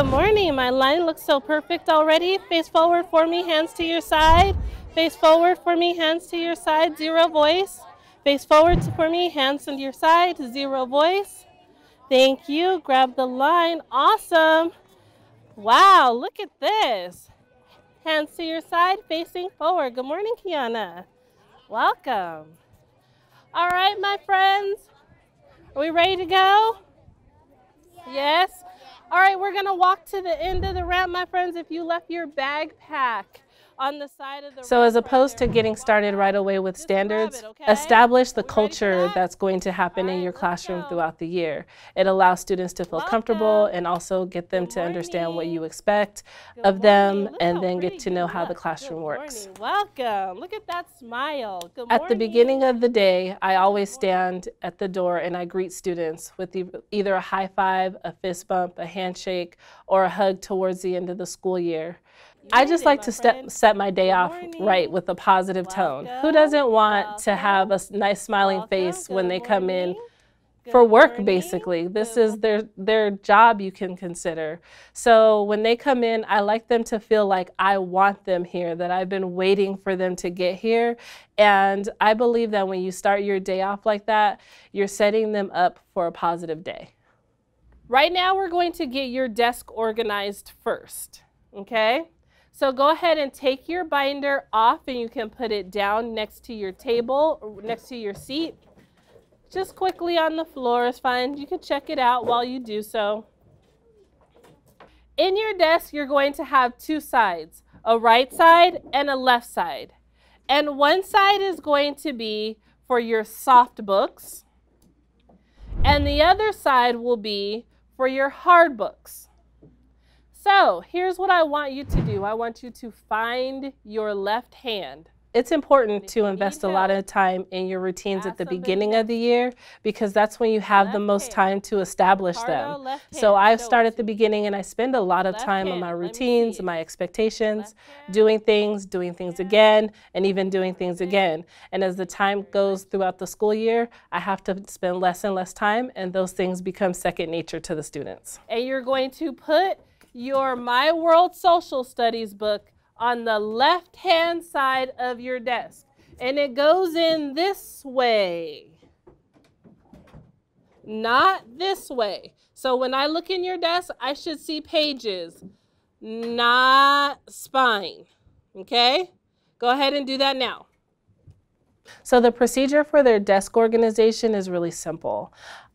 Good morning. My line looks so perfect already. Face forward for me, hands to your side. Face forward for me, hands to your side, zero voice. Face forward for me, hands to your side, zero voice. Thank you. Grab the line. Awesome. Wow, look at this. Hands to your side, facing forward. Good morning, Kiana. Welcome. All right, my friends. Are we ready to go? Yes? All right, we're to walk to the end of the ramp, my friends. If you left your backpack on the side of the So as opposed to getting started right away with standards, establish the We ready for culture that? that's going to happen in your classroom throughout the year. It allows students to feel comfortable and also get them to understand what you expect of them. And then get to know how the classroom works. Welcome. Look at that smile. Good At the beginning of the day, I always stand at the door and I greet students with either a high five, a fist bump, a handshake, or a hug towards the end of the school year. I just like to step, set my day off right with a positive tone. Who doesn't want to have a nice smiling face when they come in for work basically? This is their their job you can consider. So when they come in i like them to feel like i want them here that i've been waiting for them to get here. And i believe that when you start your day off like that you're setting them up for a positive day. Right now, we're going to get your desk organized first, okay? So go ahead and take your binder off and you can put it down next to your table, next to your seat. Just quickly on the floor is fine. You can check it out while you do so. In your desk, you're going to have two sides, a right side and a left side. And one side is going to be for your soft books, and the other side will be for your hard books. So here's what I want you to do I want you to find your left hand. it's important to invest a lot of time in your routines at the beginning of the year because that's when you have the most time to establish them So. I start at the beginning and I spend a lot of time on my Let me see routines, it. my expectations, doing things, doing things again, and even doing things again. And as the time goes throughout the school year, I have to spend less and less time, and those things become second nature to the students. And you're going to put your My World Social Studies book on the left hand side of your desk. And it goes in this way, not this way. So when I look in your desk, I should see pages, not spine. Okay? Go ahead and do that now. So the procedure for their desk organization is really simple.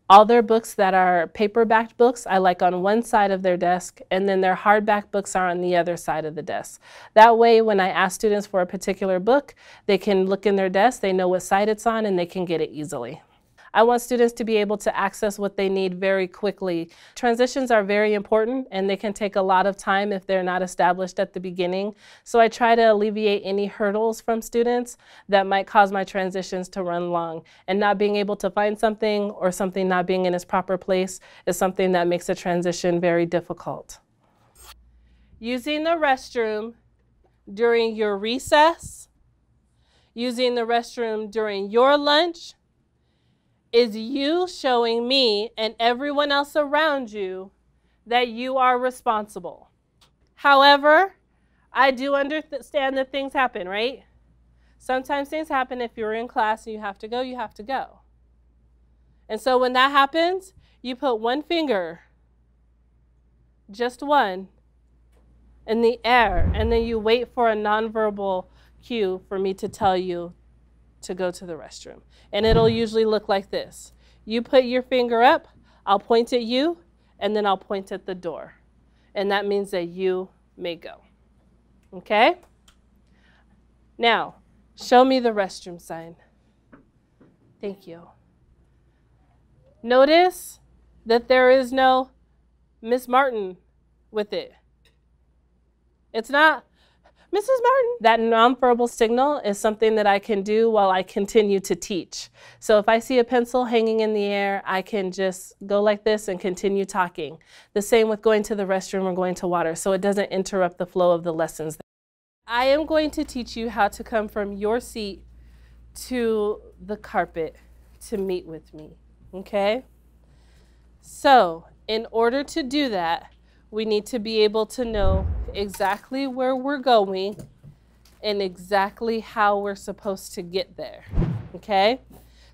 All their books that are paper-backed books, I like on one side of their desk, and then their hardback books are on the other side of the desk. That way, when I ask students for a particular book, they can look in their desk, they know what side it's on, and they can get it easily. I want students to be able to access what they need very quickly. Transitions are very important and they can take a lot of time if they're not established at the beginning. So I try to alleviate any hurdles from students that might cause my transitions to run long. And not being able to find something or something not being in its proper place is something that makes a transition very difficult. using the restroom during your recess, using the restroom during your lunch, is you showing me and everyone else around you that you are responsible. However, I do understand that things happen, right? Sometimes things happen if you're in class and you have to go, you have to go. And so when that happens, you put one finger, just one, in the air, and then you wait for a nonverbal cue for me to tell you to go to the restroom. And it'll usually look like this. You put your finger up, I'll point at you, and then I'll point at the door. And that means that you may go. Okay? Now, show me the restroom sign. Thank you. Notice that there is no Miss Martin with it. It's not Mrs. Martin. That nonverbal signal is something that I can do while I continue to teach. So if I see a pencil hanging in the air, I can just go like this and continue talking. The same with going to the restroom or going to water, so it doesn't interrupt the flow of the lessons. I am going to teach you how to come from your seat to the carpet to meet with me, okay? So, in order to do that, we need to be able to know exactly where we're going and exactly how we're supposed to get there. Okay?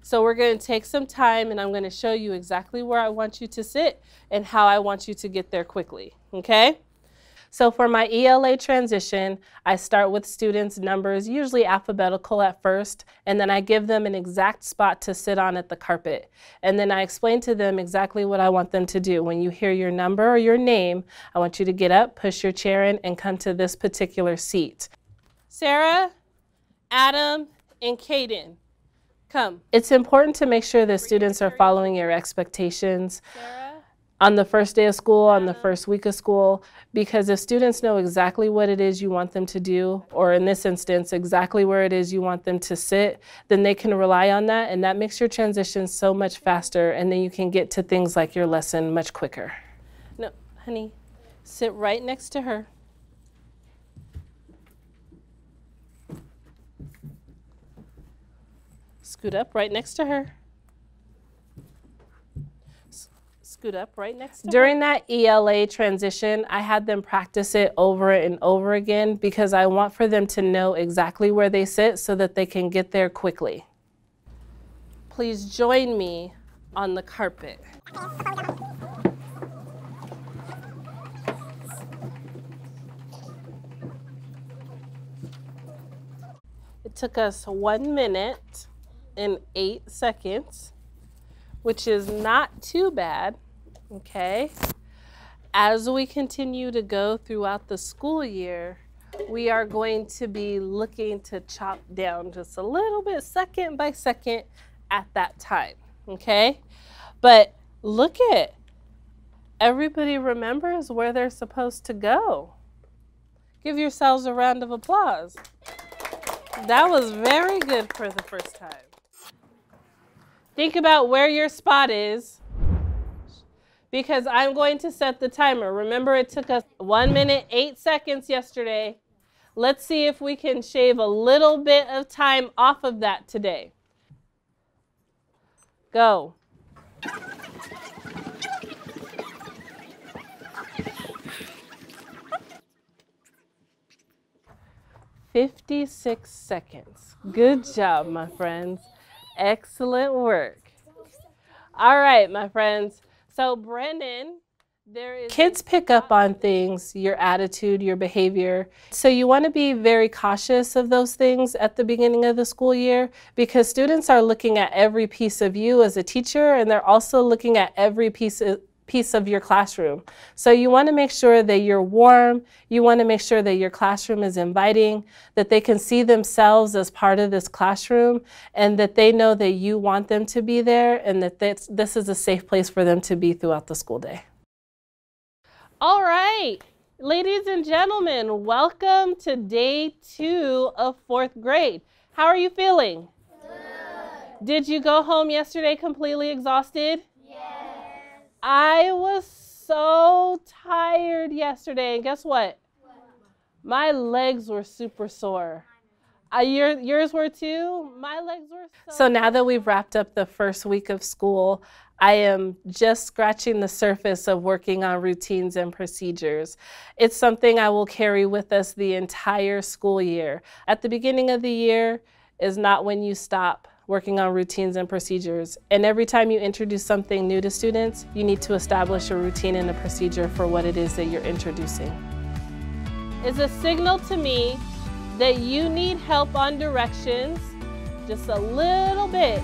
So we're going to take some time and I'm going to show you exactly where I want you to sit and how I want you to get there quickly. Okay? So for my ELA transition, I start with students' numbers, usually alphabetical at first, and then I give them an exact spot to sit on at the carpet. And then I explain to them exactly what I want them to do. When you hear your number or your name, I want you to get up, push your chair in, and come to this particular seat. Sarah, Adam, and Kaden. come. It's important to make sure the students are following your expectations. Sarah? On the first day of school, on the mm-hmm. first week of school, because if students know exactly what it is you want them to do, or in this instance, exactly where it is you want them to sit, then they can rely on that, and that makes your transition so much faster, and then you can get to things like your lesson much quicker. No, honey, sit right next to her. Scoot up right next to her. Scoot up right next to During her. that ELA transition, I had them practice it over and over again because I want for them to know exactly where they sit so that they can get there quickly. Please join me on the carpet. It took us one minute and eight seconds, which is not too bad okay? As we continue to go throughout the school year, we are going to be looking to chop down just a little bit second by second at that time, okay? But look at everybody remembers where they're supposed to go. Give yourselves a round of applause. That was very good for the first time. Think about where your spot is because I'm going to set the timer. Remember, it took us one minute, eight seconds yesterday. Let's see if we can shave a little bit of time off of that today. Go. Fifty-six seconds. Good job, my friends. Excellent work. All right, my friends. So, Brennan, there is kids pick up on things, your attitude, your behavior. So, you want to be very cautious of those things at the beginning of the school year because students are looking at every piece of you as a teacher and they're also looking at every piece of piece of your classroom. So you want to make sure that you're warm, you want to make sure that your classroom is inviting, that they can see themselves as part of this classroom, and that they know that you want them to be there and that this, this is a safe place for them to be throughout the school day. All right, ladies and gentlemen, welcome to day two of fourth grade. How are you feeling? Good. Did you go home yesterday completely exhausted? I was so tired yesterday, and guess what? My legs were super sore. Uh, your, yours were too? My legs were so So now that we've wrapped up the first week of school, I am just scratching the surface of working on routines and procedures. It's something I will carry with us the entire school year. At the beginning of the year is not when you stop working on routines and procedures. And every time you introduce something new to students, you need to establish a routine and a procedure for what it is that you're introducing. It's a signal to me that you need help on directions just a little bit